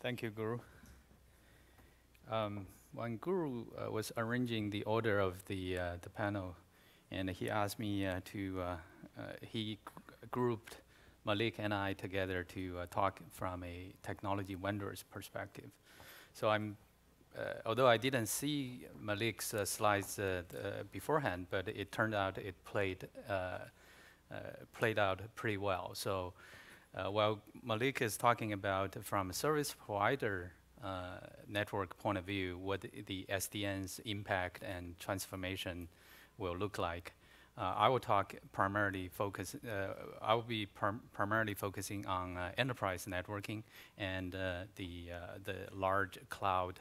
Thank you, Guru. Um, when Guru uh, was arranging the order of the uh, the panel, and he asked me uh, to, uh, uh, he grouped Malik and I together to uh, talk from a technology vendor's perspective. So I'm, although I didn't see Malik's slides beforehand, but it turned out it played played out pretty well. So. Uh, while Malik is talking about from a service provider uh, network point of view, what the SDN's impact and transformation will look like. Uh, I will talk primarily focus. Uh, I will be primarily focusing on uh, enterprise networking and uh, the the large cloud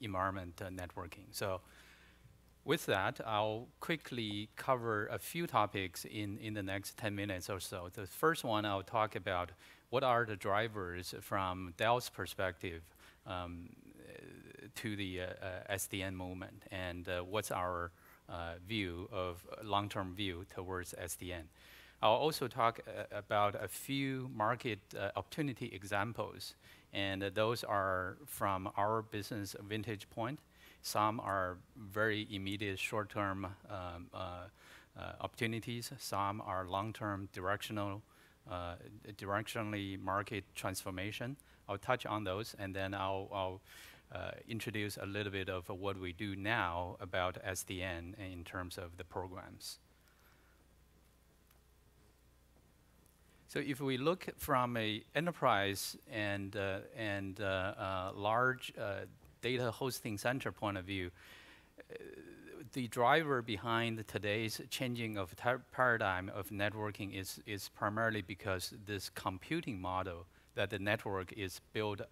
environment networking. So with that, I'll quickly cover a few topics in, in the next 10 minutes or so. The first one, I'll talk about what are the drivers from Dell's perspective um, to the uh, uh, SDN movement, and uh, what's our uh, view of long-term view towards SDN. I'll also talk uh, about a few market uh, opportunity examples, and those are from our business vintage point, some are very immediate short-term um, uh, uh, opportunities. Some are long-term directional, uh, directionally market transformation. I'll touch on those, and then I'll, I'll uh, introduce a little bit of what we do now about SDN in terms of the programs. So if we look from a enterprise and, uh, and large data hosting center point of view, uh, the driver behind today's changing of paradigm of networking is, is primarily because this computing model that the network is built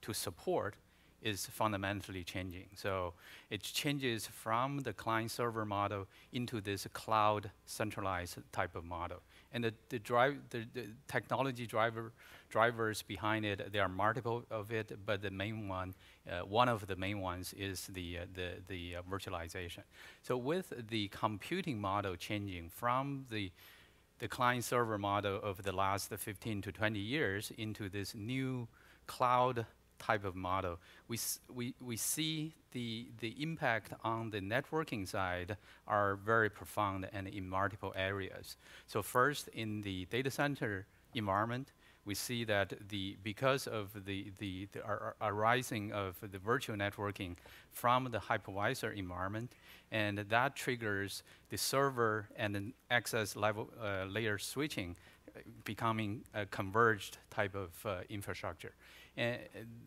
to support is fundamentally changing. So it changes from the client server model into this cloud centralized type of model. And the, the, drive, the, the technology driver, drivers behind it, there are multiple of it, but the main one, uh, one of the main ones is the, uh, the, the uh, virtualization. So with the computing model changing from the, the client server model of the last 15 to 20 years into this new cloud type of model, we, we, we see the, the impact on the networking side are very profound and in multiple areas. So first, in the data center environment, we see that the, because of the, the, the arising of the virtual networking from the hypervisor environment, and that triggers the server and the access level uh, layer switching uh, becoming a converged type of uh, infrastructure. And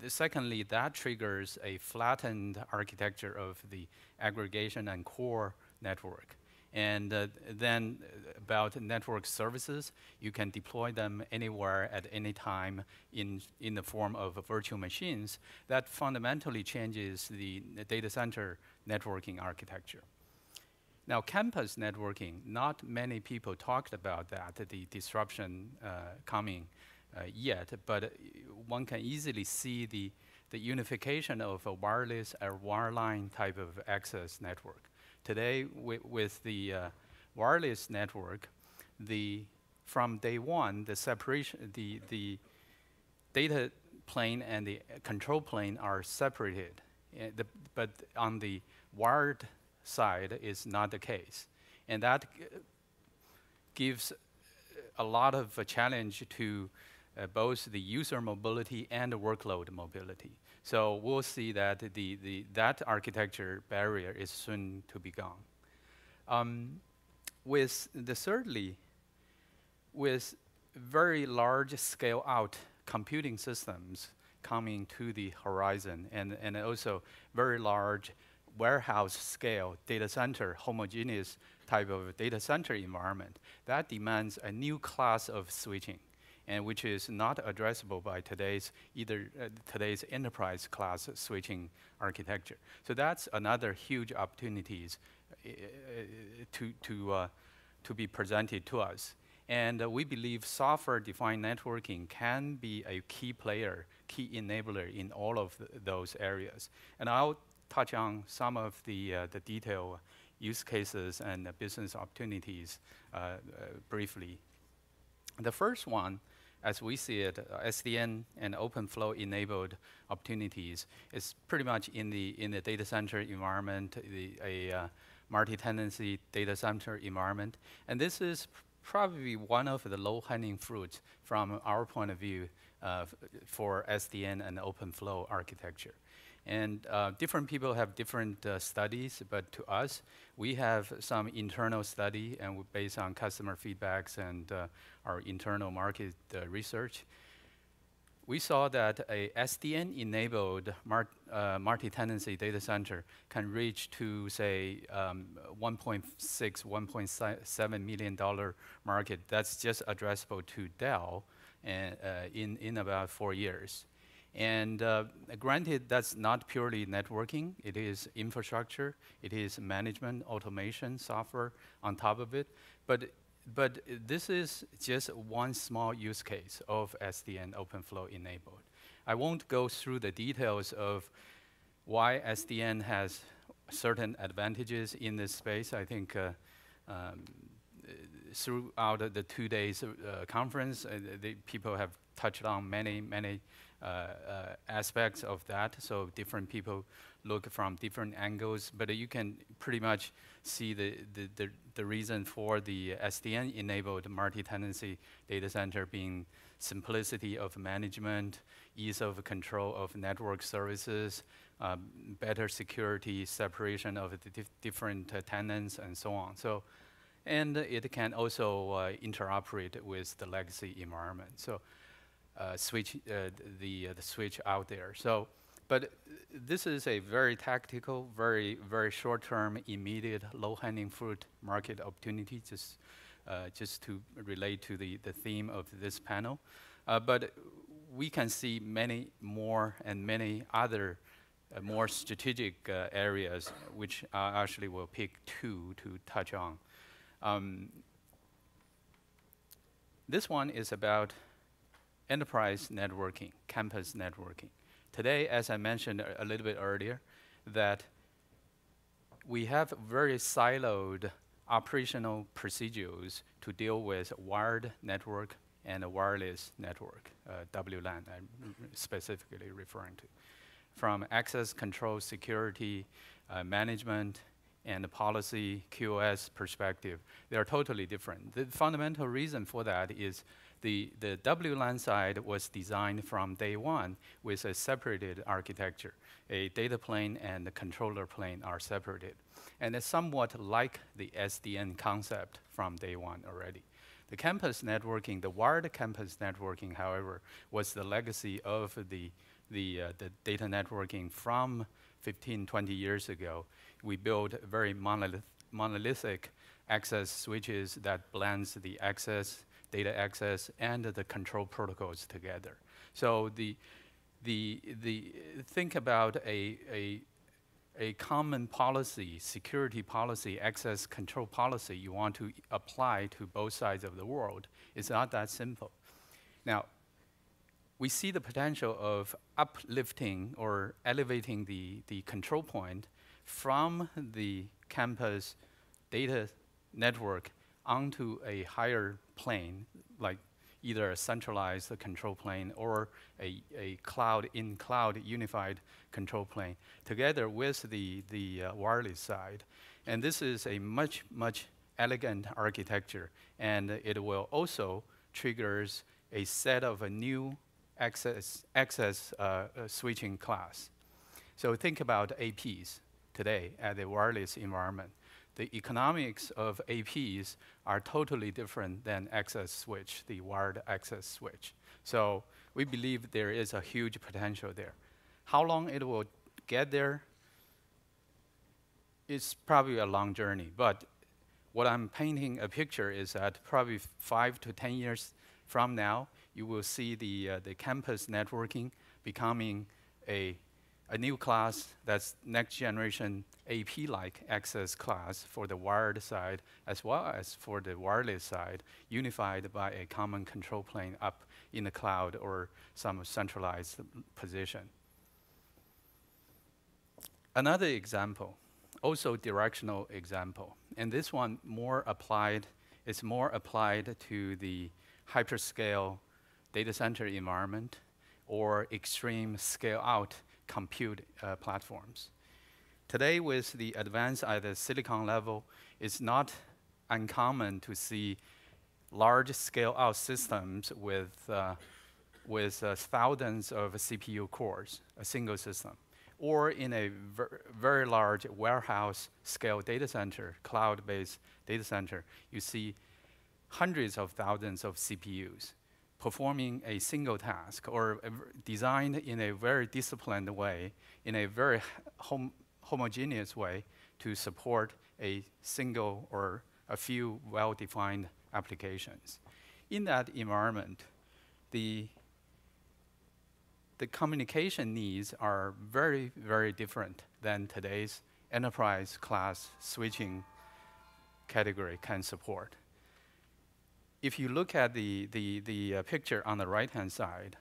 uh, secondly, that triggers a flattened architecture of the aggregation and core network. And uh, then uh, about network services, you can deploy them anywhere at any time in, in the form of virtual machines. That fundamentally changes the data center networking architecture. Now, campus networking, not many people talked about that, the disruption uh, coming uh, yet, but uh, one can easily see the, the unification of a wireless or wireline type of access network. Today, with the uh, wireless network, the from day one, the separation, the the data plane and the control plane are separated. Uh, the, but on the wired side is not the case, and that gives a lot of a challenge to uh, both the user mobility and the workload mobility. So we'll see that the, the, that architecture barrier is soon to be gone. Um, with the thirdly, with very large scale out computing systems coming to the horizon and, and also very large warehouse scale data center, homogeneous type of data center environment, that demands a new class of switching and which is not addressable by today's either uh, today's enterprise class switching architecture. So that's another huge opportunities uh, to to uh, to be presented to us. And uh, we believe software-defined networking can be a key player, key enabler in all of th those areas. And I'll touch on some of the uh, the detail use cases and business opportunities uh, briefly. The first one as we see it, uh, SDN and OpenFlow enabled opportunities is pretty much in the in the data center environment, the, a uh, multi-tenancy data center environment, and this is probably one of the low-hanging fruits from our point of view uh, for SDN and OpenFlow architecture. And uh, different people have different uh, studies, but to us, we have some internal study and based on customer feedbacks and uh, our internal market uh, research. We saw that a SDN-enabled uh, multi-tenancy data center can reach to say um, 1.6, 1.7 million dollar market. That's just addressable to Dell and, uh, in in about four years. And uh, granted, that's not purely networking. It is infrastructure. It is management, automation, software on top of it. But, but this is just one small use case of SDN OpenFlow enabled. I won't go through the details of why SDN has certain advantages in this space. I think uh, um, throughout the two days uh, conference, uh, the people have touched on many, many aspects of that. So different people look from different angles, but you can pretty much see the, the, the, the reason for the SDN-enabled multi-tenancy data center being simplicity of management, ease of control of network services, um, better security, separation of the dif different uh, tenants, and so on. So, and it can also uh, interoperate with the legacy environment. So uh, switch uh, the uh, the switch out there. So, but this is a very tactical, very very short-term, immediate, low-hanging fruit market opportunity. Just just to relate to the the theme of this panel, but we can see many more and many other uh, more strategic uh, areas, which I actually will pick two to touch on. Um, this one is about enterprise networking, campus networking. Today, as I mentioned a, little bit earlier, that we have very siloed operational procedures to deal with wired network and a wireless network, uh, WLAN I'm specifically referring to. From access control, security, uh, management, and policy QoS perspective, they are totally different. The fundamental reason for that is the, the WLAN side was designed from day one with a separated architecture. A data plane and the controller plane are separated. And it's somewhat like the SDN concept from day one already. The campus networking, the wired campus networking, however, was the legacy of the, the, uh, the data networking from 15, 20 years ago. We built very monolith monolithic access switches that blends the access data access, and the control protocols together. So the, the, the think about a, a, a common policy, security policy, access control policy you want to apply to both sides of the world. It's not that simple. Now, we see the potential of uplifting or elevating the, the control point from the campus data network onto a higher plane, like either a centralized control plane or a, a cloud in cloud unified control plane together with the, the uh, wireless side. And this is a much, much elegant architecture. And it will also triggers a set of a new access, access uh, uh, switching class. So think about APs today at the wireless environment the economics of APs are totally different than access switch, the wired access switch. So we believe there is a huge potential there. How long it will get there, it's probably a long journey, but what I'm painting a picture is that probably five to 10 years from now, you will see the, uh, the campus networking becoming a a new class that's next generation AP-like access class for the wired side as well as for the wireless side, unified by a common control plane up in the cloud or some centralized position. Another example, also directional example, and this one more applied, is more applied to the hyperscale data center environment or extreme scale out compute uh, platforms. Today, with the advance at the silicon level, it's not uncommon to see large scale out systems with, uh, with uh, thousands of CPU cores, a single system. Or in a ver very large warehouse scale data center, cloud based data center, you see hundreds of thousands of CPUs performing a single task or designed in a very disciplined way, in a very hom homogeneous way to support a single or a few well-defined applications. In that environment, the, the communication needs are very, very different than today's enterprise class switching category can support if you look at the, the, the uh, picture on the right-hand side,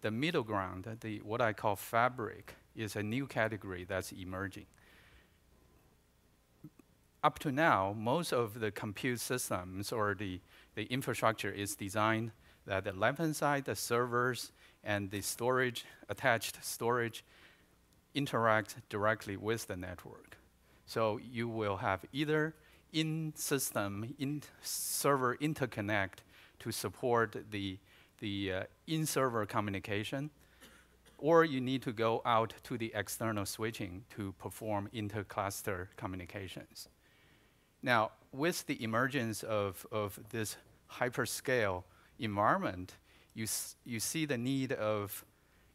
the middle ground, the, what I call fabric, is a new category that's emerging. Up to now, most of the compute systems or the, the infrastructure is designed that the left-hand side, the servers and the storage, attached storage, interact directly with the network. So you will have either in-system, in-server interconnect to support the, the uh, in-server communication, or you need to go out to the external switching to perform inter-cluster communications. Now, with the emergence of, of this hyperscale environment, you, you see the need of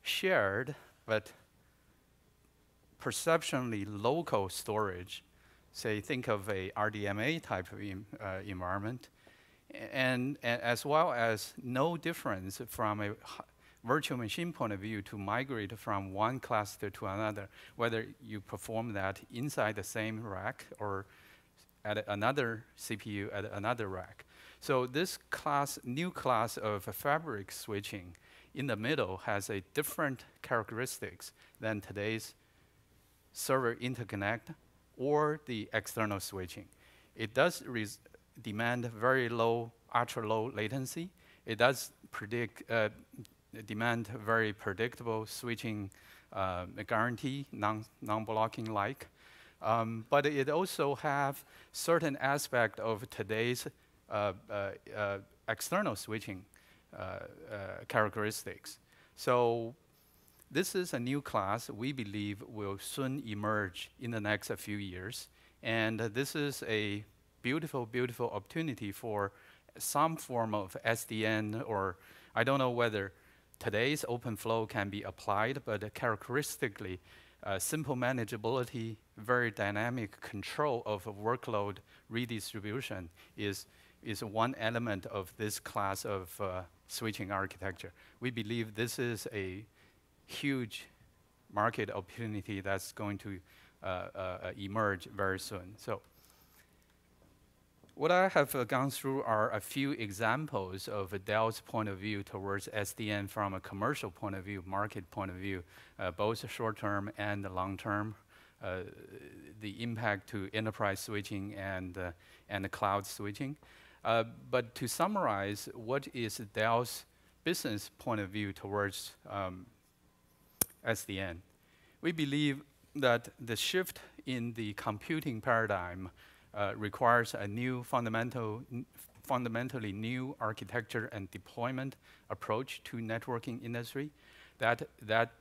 shared but perceptionally local storage say, think of a RDMA type of uh, environment, and, and, as well as no difference from a virtual machine point of view to migrate from one cluster to another, whether you perform that inside the same rack or at another CPU at another rack. So this class, new class of fabric switching in the middle has a different characteristics than today's server interconnect or the external switching. It does demand very low, ultra low latency. It does predict, uh, demand very predictable switching uh, guarantee, non, non-blocking like. Um, but it also have certain aspect of today's uh, uh, uh external switching uh, characteristics. So this is a new class we believe will soon emerge in the next few years. And this is a beautiful, beautiful opportunity for some form of SDN or I don't know whether today's OpenFlow can be applied, but characteristically, uh, simple manageability, very dynamic control of workload redistribution is, is one element of this class of uh, switching architecture. We believe this is a huge market opportunity that's going to uh, uh, emerge very soon. So what I have uh, gone through are a few examples of Dell's point of view towards SDN from a commercial point of view, market point of view, uh, both short-term and long-term, uh, the impact to enterprise switching and, uh, and cloud switching. but to summarize, what is Dell's business point of view towards um, SDN. We believe that the shift in the computing paradigm uh, requires a new fundamental, fundamentally new architecture and deployment approach to networking industry that, that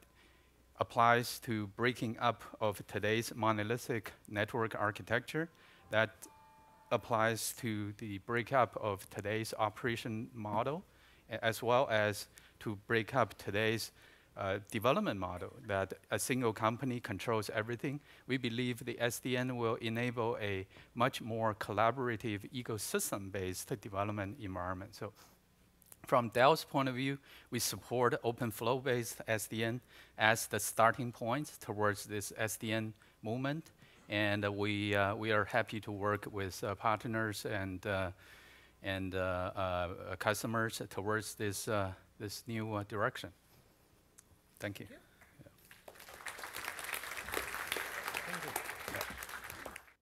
applies to breaking up of today's monolithic network architecture that applies to the breakup of today's operation model as well as to break up today's uh, development model that a single company controls everything. We believe the SDN will enable a much more collaborative ecosystem-based development environment. So from Dell's point of view, we support OpenFlow-based SDN as the starting point towards this SDN movement. And uh, we, uh, we are happy to work with uh, partners and, uh, and uh, customers towards this, this new direction. Thank you.